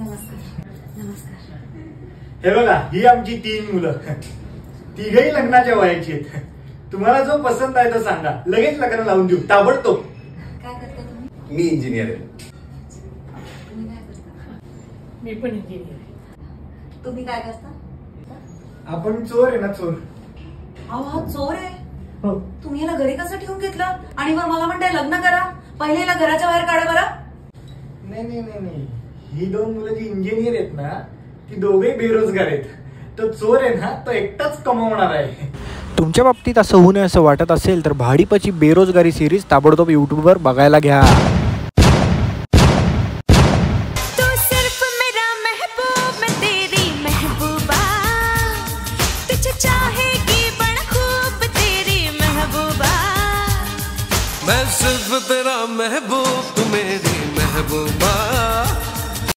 नमस्कार. नमस्कार हे बघा ही आमची तीन मुलं. तिघही लग्नाच्या वयाची आहेत. तुम्हाला जो पसंत आहे तो सांगा. लगेच लग्न लावून देऊ. ताबडतोब. काय करता तुम्ही? मी इंजिनियर आहे. तुम्ही काय करता? मी पण इंजिनियर आहे. तुम्ही काय करता? आपण चोर आहे ना चोर. अहो हा चोर आहे. हो. तुम्ही याला घरी कसं ठेवून घेतलं? आणि मग मला म्हणताय लग्न करा. पहिले याला घराच्या बाहेर काढा बरं. नाही नाही नाही नाही. ही दोन मुलं जी इंजिनियर आहेत ना ती दोघेही बेरोजगार आहेत. तो चोर आहे ना तो एकटाच कमावणार आहे. तुमच्या बाबतीत असं होऊ नये असं वाटत असेल तर भाडीपची बेरोजगारी सिरीज ताबडतोब युट्यूबवर बघायला घ्या. सिर्फ़ तेरा महबूब तू मेरी महबूबा।